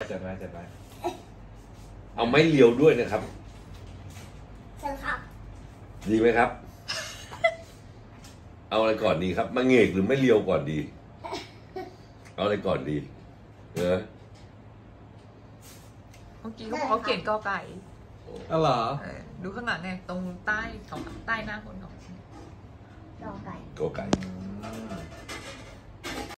จัดไปจัดไปเอาไม้เลียวด้วยนะครับเชิญครับ ดีไหมครับ เอาอะไรก่อนดีครับมาเงกหรือไม่เลียวก่อนดี เอาอะไรก่อนดีเออเมื่อกี้เขาบอกเขาเขียนกอไก่อ๋อเหรอเออดูข้างหลังเนี่ยตรงใต้ของใต้หน้าคนของกอไก่ กอไก่